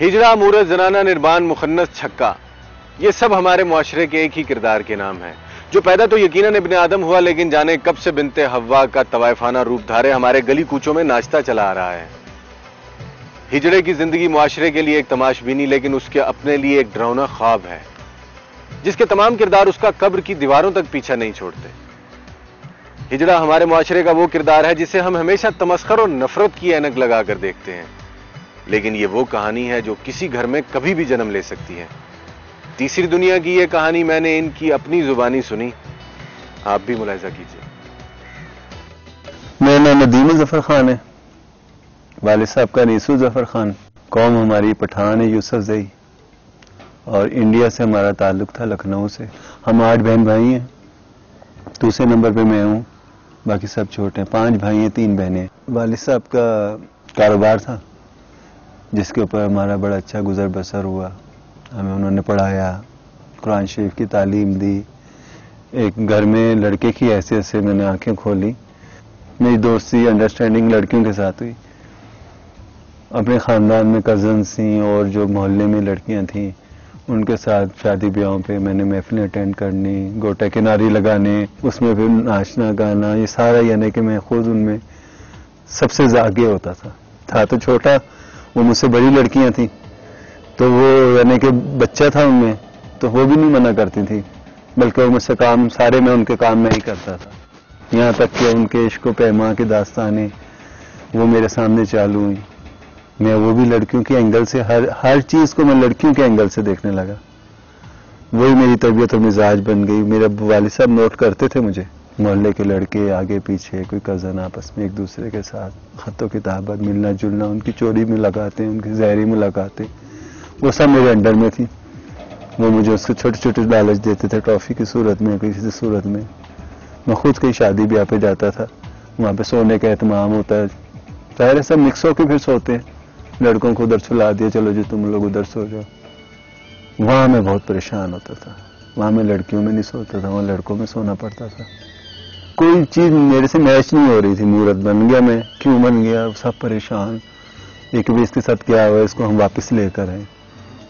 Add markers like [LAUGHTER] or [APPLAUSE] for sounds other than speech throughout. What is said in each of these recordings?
हिजड़ा मूरत जनाना निर्बान मुखन्नस छक्का। ये सब हमारे माशरे के एक ही किरदार के नाम है। जो पैदा तो यकीनन इब्ने आदम हुआ, लेकिन जाने कब से बिनते हवा का तवायफाना रूप धारे हमारे गली कूचों में नाश्ता चला आ रहा है। हिजड़े की ज़िंदगी मुआशरे के लिए एक तमाशबीनी, लेकिन उसके अपने लिए एक डरावना ख्वाब है, जिसके तमाम किरदार उसका कब्र की दीवारों तक पीछा नहीं छोड़ते। हिजड़ा हमारे मुआशरे का वो किरदार है, जिसे हम हमेशा तमस्कर और नफरत की एनक लगाकर देखते हैं। लेकिन ये वो कहानी है जो किसी घर में कभी भी जन्म ले सकती है। तीसरी दुनिया की ये कहानी मैंने इनकी अपनी जुबानी सुनी। आप भी मुलायजा कीजिए। मेरा नाम नदीम ज़फ़र खान है। वालिद साहब का नीसू ज़फ़र खान। कौम हमारी पठान है यूसफ जई। और इंडिया से हमारा ताल्लुक था लखनऊ से। हम आठ बहन भाई हैं। दूसरे नंबर पे मैं हूँ। बाकी सब छोटे हैं। पाँच भाई हैं, तीन बहनें। वालिद साहब का कारोबार था। जिसके ऊपर हमारा बड़ा अच्छा गुजर बसर हुआ। हमें उन्होंने पढ़ाया, कुरान शरीफ की तालीम दी। एक घर में लड़के की हैसियत से मैंने आँखें खोली। मेरी दोस्ती अंडरस्टैंडिंग लड़कियों के साथ हुई। अपने ख़ानदान में कज़न्स थी और जो मोहल्ले में लड़कियाँ थीं, उनके साथ शादी ब्याहों पे मैंने महफिलें अटेंड करनी, गोटा किनारी लगाने, उसमें फिर नाचना, गाना, ये सारा यानी कि मैं खुद उनमें सबसे आगे होता था। था तो छोटा वो मुझसे बड़ी लड़कियाँ थी। तो वो यानी कि बच्चा था उनमें तो वो भी नहीं मना करती थी, बल्कि वो मुझसे काम, सारे मैं उनके काम में ही करता था। यहाँ तक कि उनके इश्क पैमा की दास्तानें, वो मेरे सामने चालू हुई। मैं वो भी लड़कियों के एंगल से, हर हर चीज़ को मैं लड़कियों के एंगल से देखने लगा। वही मेरी तबीयत और मिजाज बन गई। मेरे वालिद साहब नोट करते थे मुझे। मोहल्ले के लड़के आगे पीछे, कोई कज़न आपस में एक दूसरे के साथ खतों किताबत मिलना जुलना उनकी चोरी में लगाते, उनकी जहरी में लगाते। वो सब मेरे अंडर में थी। वो मुझे उसके छोटे छोटे लालच देते थे, ट्रॉफी की सूरत में, किसी सूरत में। मैं खुद कहीं शादी ब्याह पे जाता था। वहाँ पे सोने का एहतमाम होता है। ज़ाहिर सब मिक्स होकर फिर सोते हैं। लड़कों को उधर सुला दिया, चलो जी, तुम लोग उधर सो जाओ। वहाँ मैं बहुत परेशान होता था। वहाँ मैं लड़कियों में नहीं सोता था, वहाँ लड़कों में सोना पड़ता था। कोई चीज़ मेरे से मैच नहीं हो रही थी। मूर्त बन गया मैं। क्यों बन गया? सब परेशान। एक भी इसके साथ क्या हुआ इसको हम वापस लेकर आए।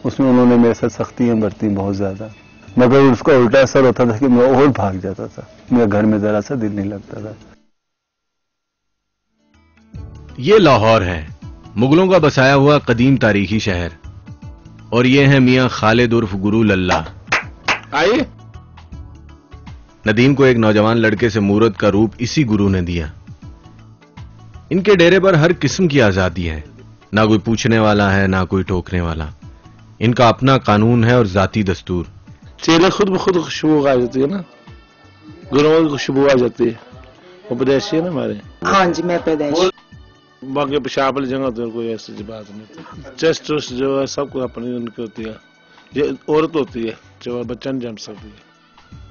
उसमें उन्होंने मेरे साथ सख्तियाँ बरती बहुत ज़्यादा। मगर उसका उल्टा असर होता था कि मैं और भाग जाता था। मेरा घर में जरा सा दिल नहीं लगता था। ये लाहौर है। मुगलों का बसाया हुआ कदीम तारीखी शहर। और ये है मियाँ खालिद उर्फ़ गुरु लल्ला। आइए। नदीम को एक नौजवान लड़के से मूरत का रूप इसी गुरु ने दिया। इनके डेरे पर हर किस्म की आज़ादी है। ना कोई पूछने वाला है ना कोई टोकने वाला। इनका अपना कानून है और जाती दस्तूर। चेहरे खुद ब खुद खुशबू आ जाती है ना। गुरुओं की खुशबू आ जाती है। वो पैदाइशी है ना हमारे। हाँ जी मैं पैदाइश बाकी पेशाब वाली जगह तो कोई ऐसी बात नहीं चेस्ट जो है सब कुछ अपनी उनकी होती है। ये औरत होती है जो बच्चा नहीं जम सकती।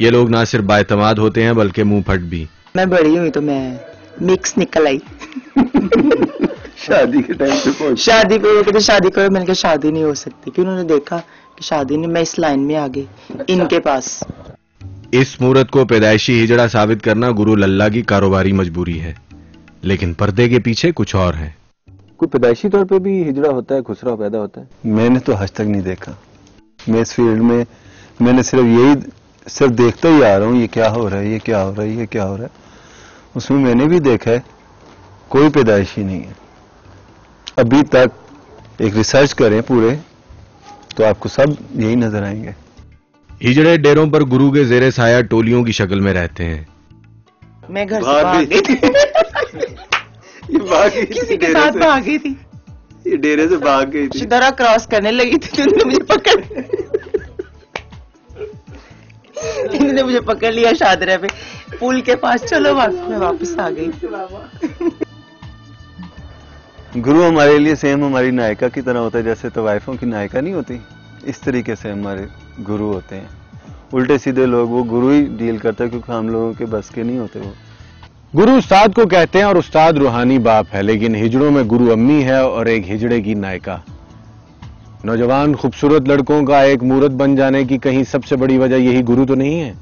ये लोग ना सिर्फ़ बायतमाद होते हैं बल्कि मुँह फट भी। मैं बड़ी हुई तो मैं मिक्स निकल आई। शादी के टाइम पे पहुँच। शादी पे कहते शादी करो मैंने कहा शादी नहीं हो सकती। कि उन्होंने देखा कि शादी नहीं मैं इस लाइन में आ गई इनके पास। इस मूरत को पैदाइशी हिजड़ा साबित करना गुरु लल्ला की कारोबारी मजबूरी है। लेकिन पर्दे के पीछे कुछ और है। कोई पैदाइशी तौर पे भी हिजड़ा होता है खुसरा पैदा होता है? मैंने तो आज तक नहीं देखा। मैं इस फ़ील्ड में मैंने सिर्फ़ यही सिर्फ़ देखता ही आ रहा हूँ ये क्या हो रहा है ये क्या हो रहा है ये क्या हो रहा है। उसमें मैंने भी देखा है कोई पैदाइशी नहीं है। अभी तक एक रिसर्च करें पूरे तो आपको सब यही नज़र आएँगे। हिजड़े डेरों पर गुरु के जेरे साया टोलियों की शक्ल में रहते हैं। मैं घर से भाग गई थी। [LAUGHS] ये भाग गई किसी के साथ भाग गई थी। ये डेरे से भाग गई थी। शिदरा क्रॉस करने लगी थी तो मुझे पकड़ [LAUGHS] इन्होंने मुझे पकड़ लिया शादरा पे। पुल के पास। चलो मैं वापस आ गई। गुरु हमारे लिए सेम हमारी नायिका की तरह होता है जैसे तो वाइफों की नायिका नहीं होती। इस तरीके से हमारे गुरु होते हैं। उल्टे सीधे लोग वो गुरु ही डील करते हैं क्योंकि हम लोगों के बस के नहीं होते वो। गुरु उस्ताद को कहते हैं और उस्ताद रूहानी बाप है लेकिन हिजड़ों में गुरु अम्मी है और एक हिजड़े की नायिका। नौजवान खूबसूरत लड़कों का एक मूर्त बन जाने की कहीं सबसे बड़ी वजह यही गुरु तो नहीं है?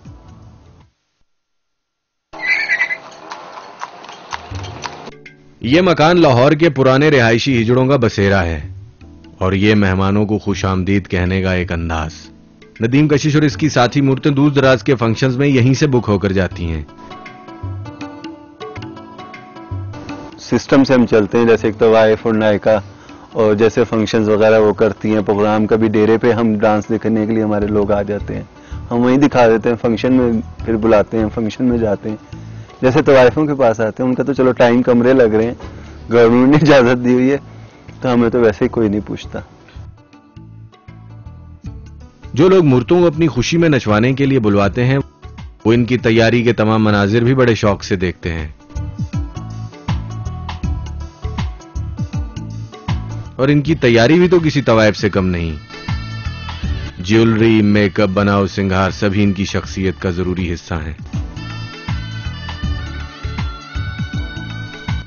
यह मकान लाहौर के पुराने रिहायशी हिजड़ों का बसेरा है और ये मेहमानों को खुश आमदीद कहने का एक अंदाज। नदीम कशिश और इसकी साथी मूर्तें दूर दराज के फ़ंक्शंस में यहीं से बुक होकर जाती हैं। सिस्टम से हम चलते हैं जैसे एक तो वाइफ और नायका। और जैसे फ़ंक्शंस वगैरह वो करती हैं प्रोग्राम कभी डेरे पे हम डांस देखने के लिए हमारे लोग आ जाते हैं। हम वहीं दिखा देते हैं फ़ंक्शन में फिर बुलाते हैं फ़ंक्शन में जाते हैं। जैसे तो वाइफों के पास आते हैं, उनका तो चलो टाइम कमरे लग रहे हैं गवर्नमेंट ने [LAUGHS] इजाज़त दी हुई है तो हमें तो वैसे ही कोई नहीं पूछता। जो लोग मूर्तों को अपनी खुशी में नचवाने के लिए बुलवाते हैं, वो इनकी तैयारी के तमाम मनाजिर भी बड़े शौक से देखते हैं। और इनकी तैयारी भी तो किसी तवायफ से कम नहीं। ज्वेलरी, मेकअप बनाओ सिंगार, सभी इनकी शख्सियत का ज़रूरी हिस्सा हैं।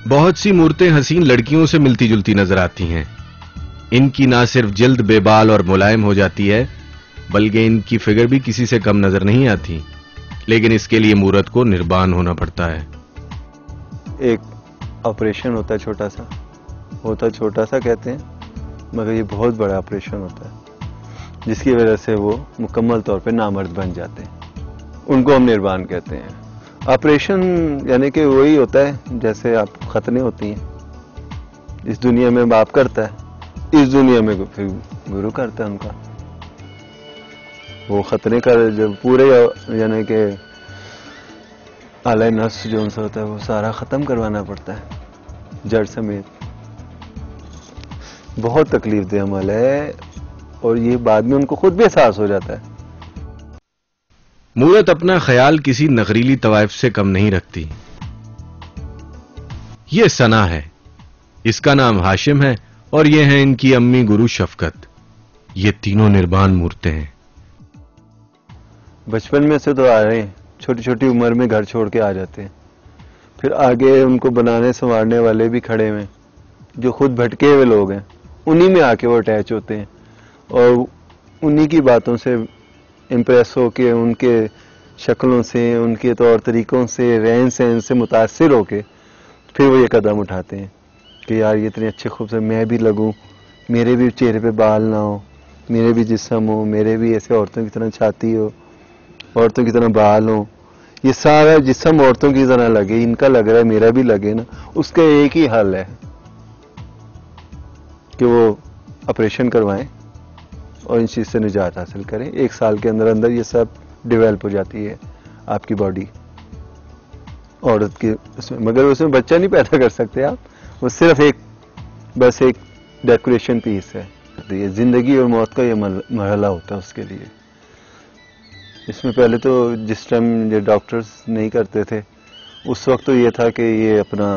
बहुत सी मूर्तें हसीन लड़कियों से मिलती जुलती नज़र आती हैं। इनकी ना सिर्फ़ जल्द बेबाल और मुलायम हो जाती है, बल्कि इनकी फिगर भी किसी से कम नज़र नहीं आती। लेकिन इसके लिए मूर्त को निर्बान होना पड़ता है। एक ऑपरेशन होता है छोटा सा। होता छोटा सा कहते हैं, मगर ये बहुत बड़ा ऑपरेशन होता है, जिसकी वजह से वो मुकम्मल तौर पे नामर्द बन जाते हैं। उनको हम निर्वाण कहते हैं। ऑपरेशन यानी कि वही होता है, जैसे आप खतने होती हैं। इस दुनिया में बाप करता है, इस दुनिया में फिर गुरु करता है उनका। वो खतने का जब पूरे यानी कि आलय नस जो उनसे होता है, वो सारा ख़त्म करवाना पड़ता है, जड़ समेत। बहुत तकलीफ़ दे अमल है और ये बाद में उनको खुद भी एहसास हो जाता है। मूरत अपना ख्याल किसी नगरीली तवायफ से कम नहीं रखती। ये सना है। इसका नाम हाशिम है और ये है इनकी अम्मी गुरु शफकत। ये तीनों निर्बान मूर्तें हैं। बचपन में से तो आ रहे हैं। छोटी छोटी उम्र में घर छोड़ के आ जाते हैं। फिर आगे उनको बनाने संवारने वाले भी खड़े हुए जो खुद भटके हुए लोग हैं। उन्हीं में आके वो अटैच होते हैं। और उन्हीं की बातों से इम्प्रेस होके, उनके शक्लों से, उनके तौर तरीकों से, रहन सहन से मुतासर होके फिर वो ये कदम उठाते हैं कि यार ये इतने अच्छे खूबसूरत, मैं भी लगूँ, मेरे भी चेहरे पे बाल ना हो, मेरे भी जिसम हो, मेरे भी ऐसे औरतों की तरह छाती हो, औरतों की तरह बाल हो। ये सारा जिसम औरतों की तरह लगे, इनका लग रहा है, मेरा भी लगे ना, उसका एक ही हल है। कि वो ऑपरेशन करवाएँ और इन चीज़ से निजात हासिल करें। एक साल के अंदर अंदर ये सब डिवेल्प हो जाती है आपकी बॉडी औरत की उसमें, मगर उसमें बच्चा नहीं पैदा कर सकते आप। वो सिर्फ़ एक, बस एक डेकोरेशन पीस है। तो ये ज़िंदगी और मौत का ये मरहला होता है उसके लिए। इसमें पहले तो जिस टाइम ये डॉक्टर्स नहीं करते थे, उस वक्त तो ये था कि ये अपना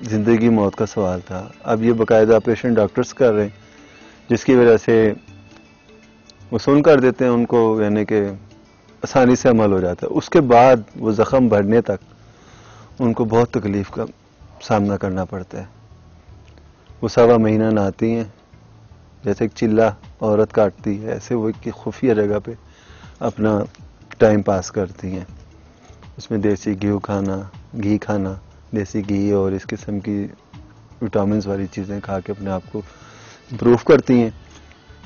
ज़िंदगी मौत का सवाल था। अब ये बाकायदा ऑपरेशन डॉक्टर्स कर रहे हैं, जिसकी वजह से वो सुन कर देते हैं उनको, यानी कि आसानी से अमल हो जाता है। उसके बाद वो ज़ख़म बढ़ने तक उनको बहुत तकलीफ़ का सामना करना पड़ता है। वो सवा महीना नहाती हैं, जैसे एक चिल्ला औरत काटती है, ऐसे वो एक खुफिया जगह पे अपना टाइम पास करती हैं। उसमें देसी घी खाना घी खाना देसी घी और इस किस्म की विटामिन वाली चीज़ें खा के अपने आप को इम्प्रूव करती हैं।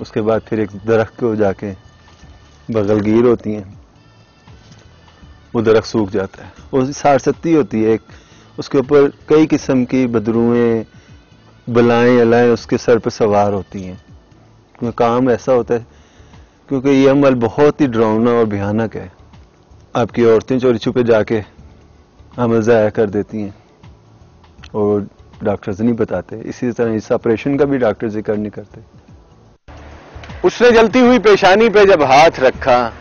उसके बाद फिर एक दरख्त को जाके बगलगीर होती हैं। वो दरख्त सूख जाता है। वो सार सत्ती होती है एक। उसके ऊपर कई किस्म की बदरुएँ, बलाएँ, अलाएँ उसके सर पर सवार होती हैं। क्योंकि काम ऐसा होता है, क्योंकि ये अमल बहुत ही डरावना और भयानक है। आपकी औरतें चोरी छुपे जाके अमल ज़ाया कर देती हैं। और डॉक्टर्स नहीं बताते। इसी तरह इस ऑपरेशन का भी डॉक्टर ज़िक्र नहीं करते। उसने जलती हुई पेशानी पे जब हाथ रखा,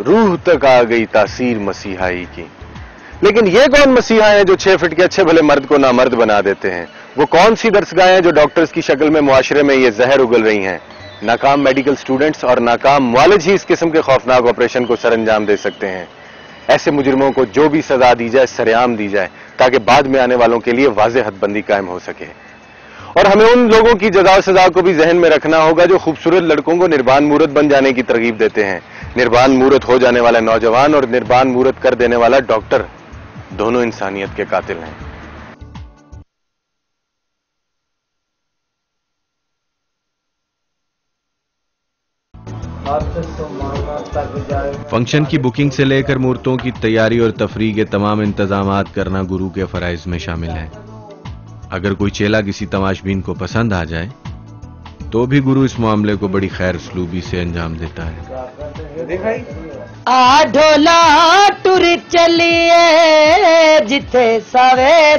रूह तक आ गई तासीर मसीहाई की। लेकिन ये कौन मसीहा है जो छह फिट के अच्छे भले मर्द को नामर्द बना देते हैं? वो कौन सी दर्शगाहें हैं जो डॉक्टर्स की शक्ल में मुआशरे में ये जहर उगल रही हैं? नाकाम मेडिकल स्टूडेंट्स और नाकाम मुआलज ही इस किस्म के खौफनाक ऑपरेशन को सर अंजाम दे सकते हैं। ऐसे मुजरमों को जो भी सजा दी जाए, सरेआम दी जाए, ताकि बाद में आने वालों के लिए वाज हदबंदी कायम हो सके। और हमें उन लोगों की जजा सजा को भी जहन में रखना होगा, जो खूबसूरत लड़कों को निर्बान मूर्त बन जाने की तरगीब देते हैं। निर्बान मूर्त हो जाने वाला नौजवान और निर्बान मूर्त कर देने वाला डॉक्टर दोनों इंसानियत के कातिल हैं। फ़ंक्शन की बुकिंग से लेकर मूर्तों की तैयारी और तफरी के तमाम इंतज़ाम करना गुरु के फराइज में शामिल है। अगर कोई चेला किसी तमाशबीन को पसंद आ जाए तो भी गुरु इस मामले को बड़ी खैर सलूबी से अंजाम देता है। आ टुर चलिए, जिथे सवे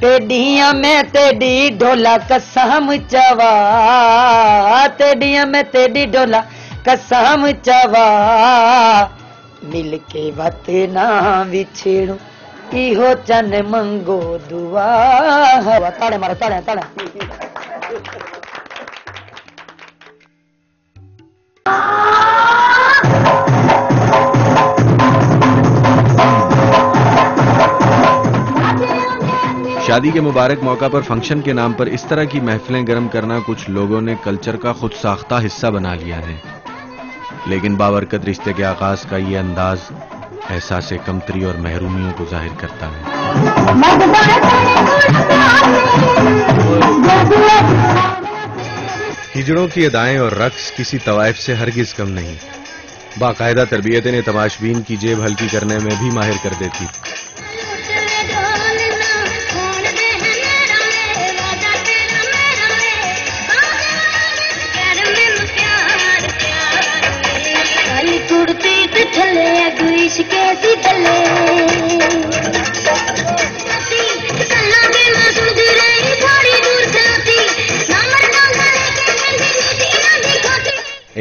तेडिया में तेडी ढोला कसम चवा तेडिया में तेडी ढोला कसम चवा मिल के वत ना विछेड़ो इहो चन मंगो दुआ। ताड़े मारो ताड़े ताड़े। शादी के मुबारक मौका पर फ़ंक्शन के नाम पर इस तरह की महफिलें गर्म करना कुछ लोगों ने कल्चर का खुद साख्ता हिस्सा बना लिया है। लेकिन बाबरकत रिश्ते के आगाज़ का ये अंदाज एहसास कमतरी और महरूमियों को ज़ाहिर करता है। हिजड़ों की अदाएँ और रक्स किसी तवायफ से हरगिज कम नहीं। बाकायदा तरबियत ने तमाशबीन की जेब हल्की करने में भी माहिर कर देती।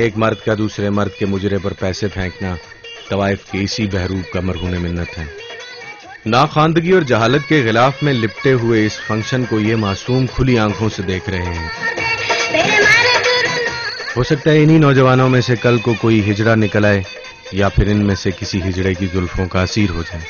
एक मर्द का दूसरे मर्द के मुजरे पर पैसे फेंकना, तवाइफ के इसी बहरूब का मरहून मिन्नत है। नाखानदगी और जहालत के खिलाफ में लिपटे हुए इस फ़ंक्शन को ये मासूम खुली आँखों से देख रहे हैं। हो सकता है इन्हीं नौजवानों में से कल को कोई हिजड़ा निकल आए, या फिर इनमें से किसी हिजड़े की जुल्फों का असीर हो जाए।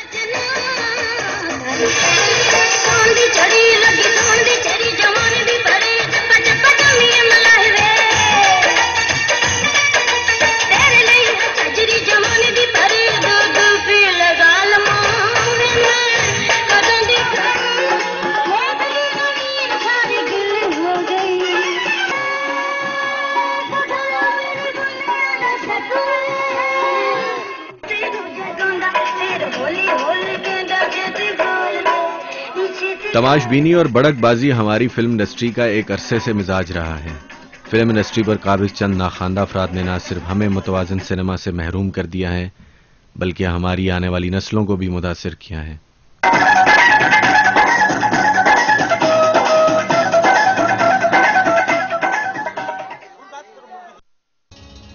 तमाशबीनी और बड़कबाजी हमारी फ़िल्म इंडस्ट्री का एक अरसे से मिजाज रहा है। फ़िल्म इंडस्ट्री पर काबिज चंद नाखानदा अफराद ने न सिर्फ़ हमें मुतवाजन सिनेमा से महरूम कर दिया है, बल्कि हमारी आने वाली नस्लों को भी मुतासर किया है।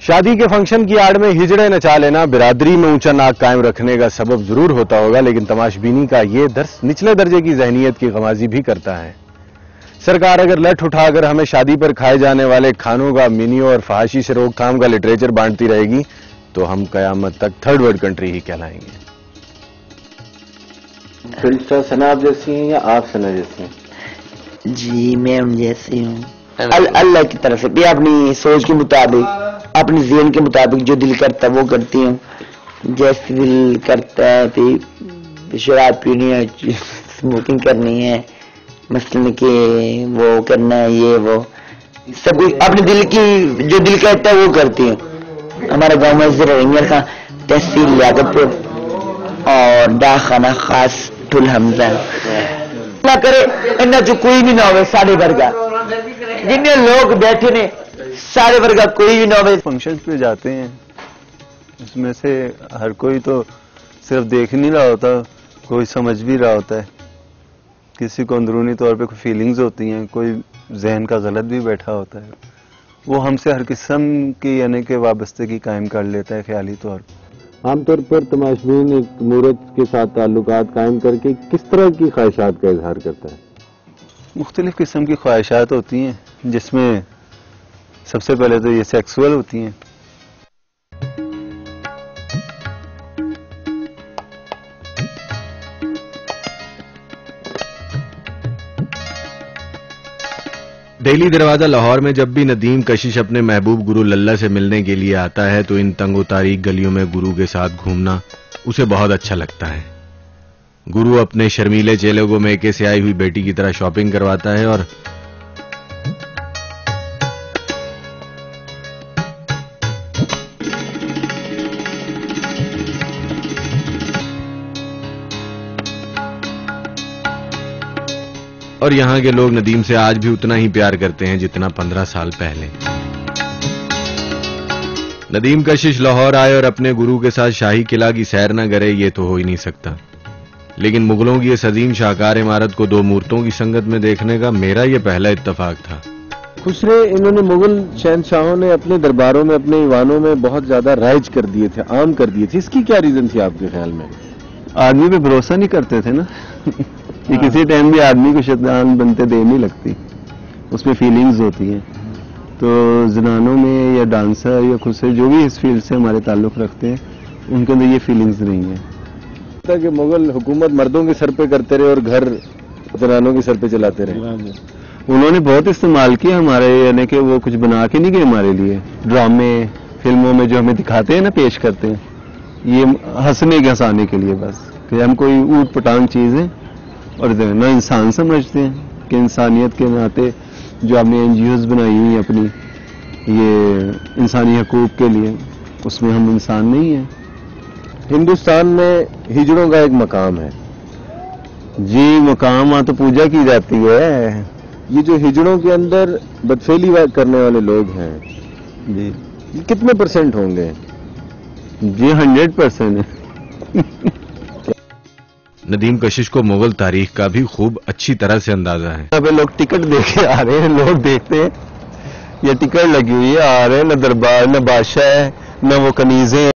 शादी के फ़ंक्शन की आड़ में हिजड़े नचा लेना बिरादरी में ऊँचा नाक कायम रखने का सबब ज़रूर होता होगा लेकिन तमाशबीनी का ये दर्स निचले दर्जे की जहनीत की गमाजी भी करता है। सरकार अगर लठ उठाकर हमें शादी पर खाए जाने वाले खानों का मीनियो और फहाशी से रोकथाम का लिटरेचर बांटती रहेगी तो हम कयामत तक थर्ड वर्ल्ड कंट्री ही कहलाएँगे। फ़िल्म स्टार सना आप जैसी हैं या आप सना जैसी हैं? जी मैं उन जैसी हूँ। अल्लाह की तरफ़ से अपनी सोच के मुताबिक, अपने जेन के मुताबिक जो दिल करता है, वो करती हूँ। जैसे दिल करता है भी शराब पीनी है स्मोकिंग करनी है मसलन के वो करना है, ये वो। सब कुछ अपने दिल की, जो दिल कहता है, वो करती हूँ। हमारे गाँव में जरिंगर खां तहसील लियाकतपुर और डा खाना खास टुल हमजा ना करे इन्ना जो कोई भी ना होवे साढ़े वर्गा जिन्ने लोग बैठे ने साढ़े वर्गा कोई भी नॉवेज फ़ंक्शन पे जाते हैं। उसमें से हर कोई तो सिर्फ़ देख नहीं रहा होता कोई समझ भी रहा होता है। किसी को अंदरूनी तौर पे कोई फीलिंग्स होती हैं कोई जहन का गलत भी बैठा होता है। वो हमसे हर किस्म की यानी कि वाबस्तगी कायम कर लेता है ख्याली तौर पर आमतौर पर तमाशबीन एक मूरत के साथ ताल्लुकात कायम करके किस तरह की ख्वाहिशात का इजहार करता है? मुख्तलिफ़ किस्म की ख्वाहिशात होती हैं, जिसमें सबसे पहले तो ये सेक्सुअल होती हैं। डेली दरवाज़ा लाहौर में जब भी नदीम कशिश अपने महबूब गुरु लल्ला से मिलने के लिए आता है तो इन तंगो तारीख गलियों में गुरु के साथ घूमना उसे बहुत अच्छा लगता है। गुरु अपने शर्मीले चेले को मेके से आई हुई बेटी की तरह शॉपिंग करवाता है और और यहाँ के लोग नदीम से आज भी उतना ही प्यार करते हैं जितना पंद्रह साल पहले। नदीम कशिश लाहौर आए और अपने गुरु के साथ शाही किला की सैर न करे, ये तो हो ही नहीं सकता। लेकिन मुगलों की इस अजीम शाहकार इमारत को दो मूर्तों की संगत में देखने का मेरा ये पहला इत्तेफाक था। खुसरे इन्होंने मुगल शहनशाहों ने अपने दरबारों में अपने ईवानों में बहुत ज़्यादा राइज कर दिए थे आम कर दिए थे। इसकी क्या रीजन थी आपके ख्याल में? आदमी पे भरोसा नहीं करते थे ना। [LAUGHS] कि किसी टाइम भी आदमी को शैतान बनते देर नहीं लगती। उसमें फीलिंग्स होती हैं। तो जनानों में या डांसर या से जो भी इस फ़ील्ड से हमारे ताल्लुक रखते हैं उनके अंदर ये फीलिंग्स नहीं है। था कि मुगल हुकूमत मर्दों के सर पे करते रहे और घर जनानों के सर पे चलाते रहे। उन्होंने बहुत इस्तेमाल किया हमारे, यानी कि वो कुछ बना के नहीं गए हमारे लिए। ड्रामे, फ़िल्मों में जो हमें दिखाते हैं ना, पेश करते हैं, ये हंसने के, हंसाने के लिए बस। कि हम कोई ऊट पटांग चीज़ है और ना इंसान समझते हैं कि इंसानियत के नाते जो हमने एन बनाई हुई अपनी, ये इंसानी हकूक के लिए, उसमें हम इंसान नहीं हैं। हिंदुस्तान में हिजड़ों का एक मकाम है। जी मकाम वहाँ तो पूजा की जाती है। ये जो हिजड़ों के अंदर बदफेली करने वाले लोग हैं जी। ये कितने परसेंट होंगे? जी हंड्रेड परसेंट। नदीम कशिश को मुगल तारीख का भी खूब अच्छी तरह से अंदाज़ा है। पे लोग टिकट देके आ रहे हैं लोग देखते हैं। ये टिकट लगी हुई है आ रहे हैं न दरबार न बादशाह है न वो कनीजें